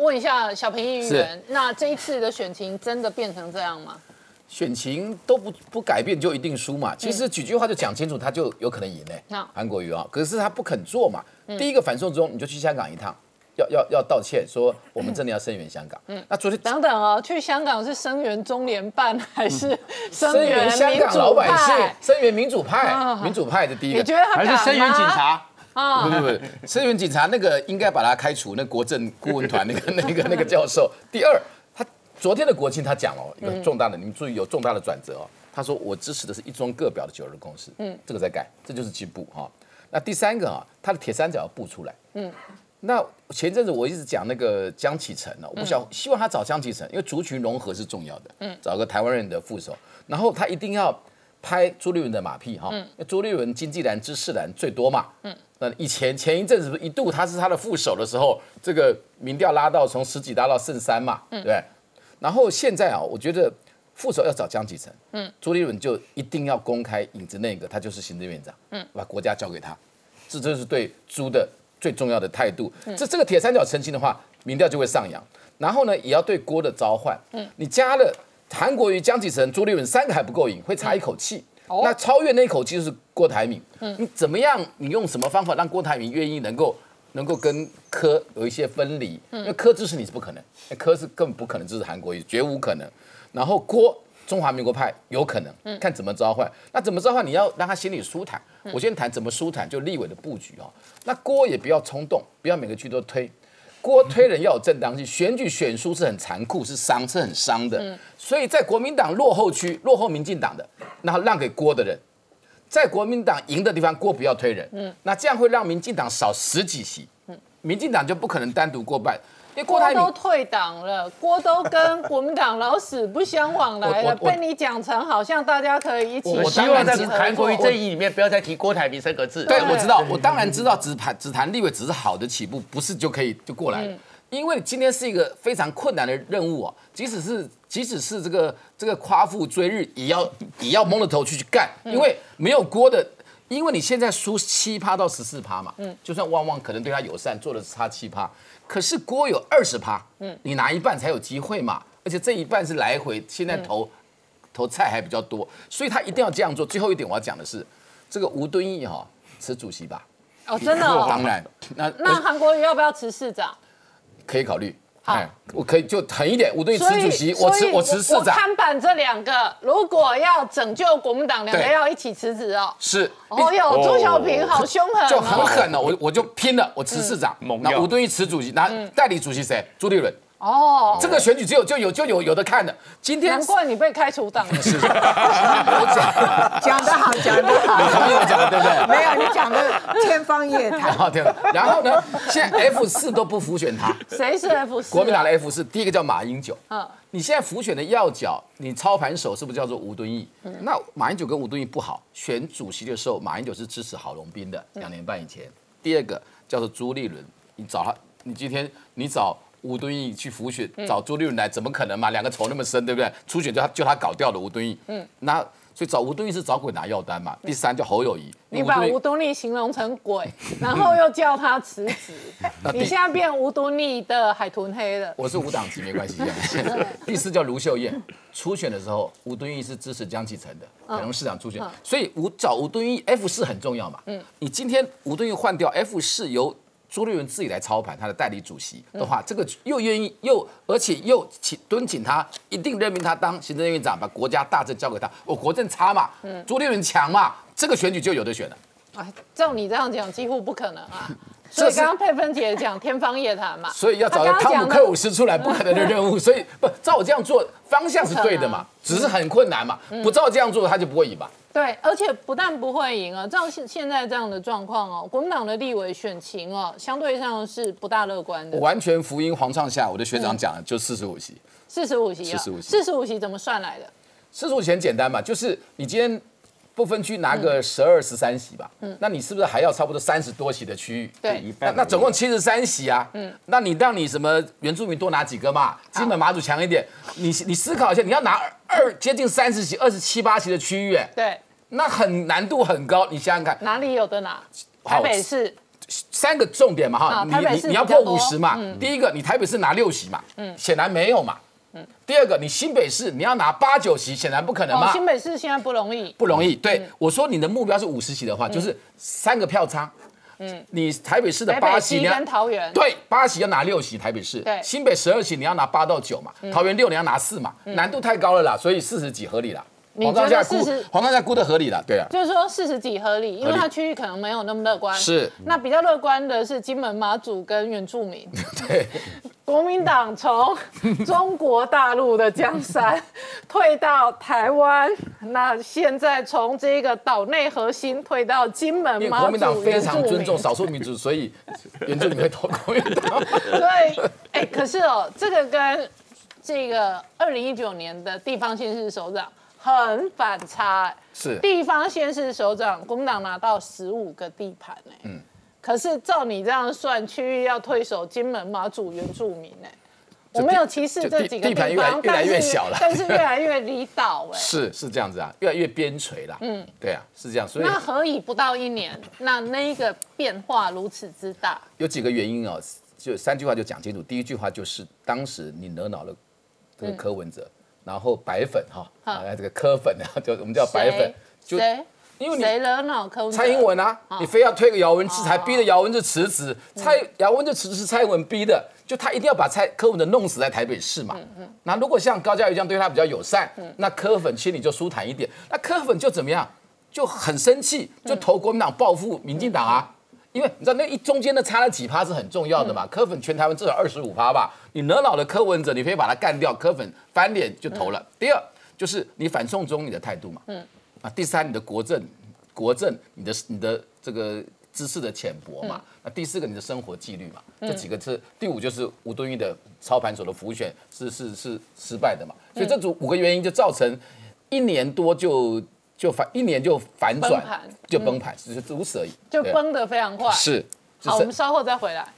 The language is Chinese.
问一下小平议员，那这一次的选情真的变成这样吗？选情都不不改变就一定输嘛？其实几句话就讲清楚，他就有可能赢嘞。韩国瑜啊，可是他不肯做嘛。第一个反送中，你就去香港一趟，要要要道歉，说我们真的要声援香港。嗯，那昨天等等哦，去香港是声援中联办还是声援香港老百姓？声援民主派，民主派的第一个，你觉得还是声援警察？啊，不不不，声援警察那个应该把他开除，那国政顾问团那个那个那个教授。第二。他昨天的国庆，他讲了一个重大的，你们注意有重大的转折哦。他说我支持的是一中各表的九日共识，嗯，这个在改，这就是进步哈。那第三个啊，他的铁三角要布出来，嗯。那前阵子我一直讲那个江启臣呢，我想希望他找江启臣，因为族群融合是重要的，嗯，找个台湾人的副手，然后他一定要拍朱立伦的马屁哈，嗯，朱立伦经济蓝知识蓝最多嘛，嗯，那以前前一阵子一度他是他的副手的时候，这个民调拉到从十几拉到剩三嘛，嗯，对。然后现在啊，我觉得副手要找江启臣，嗯，朱立伦就一定要公开影子那个，他就是行政院长，嗯，把国家交给他，这就是对朱的最重要的态度。这这个铁三角成型的话，民调就会上扬。然后呢，也要对郭的召唤，嗯，你加了韩国瑜、江启臣、朱立伦三个还不够赢，会差一口气。那超越那一口气就是郭台铭，嗯，你怎么样？你用什么方法让郭台铭愿意能够？能够跟柯有一些分离，因为柯支持你是不可能，柯是根本不可能支持韩国瑜，绝无可能。然后郭中华民国派有可能，看怎么召唤。那怎么召唤？你要让他心里舒坦。我先谈怎么舒坦，就立委的布局哦。那郭也不要冲动，不要每个区都推。郭推人要有正当性，选举选输是很残酷，是伤，是很伤的。所以在国民党落后区、落后民进党的，然后让给郭的人。在国民党赢的地方，郭不要推人，嗯，那这样会让民进党少十几席，嗯，民进党就不可能单独过半，因为郭都退党了，郭都跟国民党老死不相往来了，被你讲成好像大家可以一起。我希望在韩国瑜正义里面不要再提郭台铭三个字。对，我知道，我当然知道，只谈只谈立委只是好的起步，不是就可以就过来了。因为今天是一个非常困难的任务啊，即使是即使是这个这个夸父追日，也要也要蒙着头去去干，因为没有锅的，因为你现在输七趴到十四趴嘛，嗯，就算旺旺可能对他友善，做的差七趴，可是锅有二十趴，嗯，你拿一半才有机会嘛，而且这一半是来回，现在投投菜还比较多，所以他一定要这样做。最后一点我要讲的是，这个吴敦义哈辞主席吧，哦，真的，当然，那那韩国瑜要不要辞市长？可以考虑，哎，我可以就狠一点，我对辞主席，我辞我辞市长。看板这两个，如果要拯救国民党，两个要一起辞职哦。是，哦哟，朱小平好凶狠，就很狠了，我我就拼了，我辞市长，那吴敦义辞主席，那代理主席谁？朱立伦。哦，这个选举只有就有就有有的看的。今天难怪你被开除党 是，我 讲讲得好，讲得好，你朋友讲对不对？没有，你讲的天方夜谭。然后呢，现在 F 四都不浮选他。谁是 F 四？国民党的 F 四，第一个叫马英九。嗯。你现在浮选的要角，你操盘手是不是叫做吴敦义？嗯。那马英九跟吴敦义不好，选主席的时候，马英九是支持郝龙斌的，两年半以前。第二个叫做朱立伦，你找他，你今天你找。吴敦义去辅选找朱立伦来，怎么可能嘛？两个仇那么深，对不对？初选就他就他搞掉了吴敦义，嗯，那所以找吴敦义是找鬼拿药单嘛？第三叫侯友谊，你把吴敦义形容成鬼，然后又叫他辞职，你现在变吴敦义的海豚黑了。我是无党籍没关系。第四叫卢秀燕，初选的时候吴敦义是支持江启臣的，可能市长初选，所以吴找吴敦义 F 四很重要嘛。嗯，你今天吴敦义换掉 F 四由。朱立伦自己来操盘，他的代理主席的话，这个又愿意又而且又请敦请他，一定任命他当行政院长，把国家大政交给他。我国政差嘛，朱立伦强嘛，这个选举就有的选了。啊，照你这样讲，几乎不可能啊。所以刚刚佩芬姐讲天方夜谭嘛，所以要找个汤姆克鲁斯出来，不可能的任务。所以不照我这样做，方向是对的嘛，只是很困难嘛。不照这样做，他就不会赢吧？对，而且不但不会赢啊，照现现在这样的状况哦，国民党的立委选情哦，相对上是不大乐观的。完全福音皇上下，我的学长讲的就四十五席，四十五席，四十五席，四十五席怎么算来的？四十五席很简单嘛，就是你今天。不分区拿个十二十三席吧，嗯，那你是不是还要差不多三十多席的区域？对，一半那总共七十三席啊，嗯，那你让你什么原住民多拿几个嘛，基本马祖强一点，你你思考一下，你要拿二接近三十席，二十七八席的区域，对，那很难度很高，你想想看，哪里有的拿？台北市。三个重点嘛哈，你你你要破五十嘛，第一个你台北市拿六席嘛，显然没有嘛，第二个你新北市你要拿八九席，显然不可能哦，嘛，新北市现在不容易，不容易。对我说你的目标是五十席的话，就是三个票差。嗯，你台北市的八席，你要桃园，对八席要拿六席，台北市。对。新北十二席你要拿八到九嘛，桃园六你要拿四嘛，难度太高了啦，所以四十几合理啦。你黄章觉得下估黄章下估的合理啦，对啊，就是说四十几合理，因为它区域可能没有那么乐观。是。那比较乐观的是金门、马祖跟原住民。对，国民党从中国大陆的江山 退到台湾，那现在从这个岛内核心退到金门、因为、国民党非常尊重。少数民族，所以原住民会投国民党。所以，哎、可是哦，这个跟这个二零一九年的地方县市首长很反差、哎是地方县市首长，国民党拿到十五个地盘、哎，嗯，可是照你这样算，区域要退守金门、马祖、原住民、哎。我没有歧视这几个地盘越来方，越来越小了但是越来越离岛哎、是是这样子啊，越来越边陲啦。嗯，对啊，是这样。所以那何以不到一年，那那一个变化如此之大？有几个原因哦，就三句话就讲清楚。第一句话就是当时你惹恼了这个柯文哲，然后白粉哈，好啊这个柯粉啊，就我们叫白粉，就谁因为你谁惹恼柯文？蔡英文啊，你非要推个姚文智，才逼得姚文智辞职。蔡姚文智辞职是蔡英文逼的，就他一定要把蔡柯文哲弄死在台北市嘛。那如果像高嘉瑜这样对他比较友善，那柯粉心里就舒坦一点。那柯粉就怎么样？就很生气，就投国民党报复民进党啊。因为你知道那一中间的差了几趴是很重要的嘛，柯粉全台湾至少二十五趴吧，你惹恼了柯文哲，你可以把他干掉，柯粉翻脸就投了。第二就是你反送中你的态度嘛，嗯，啊，第三你的国政，国政你的你的这个知识的浅薄嘛，那第四个你的生活纪律嘛，这几个是第五就是吴敦义的操盘手的浮选是是是失败的嘛，所以这组五个原因就造成一年多就就反一年就反转就崩盘，只是如此而已，就崩得非常快。是，好，我们稍后再回来。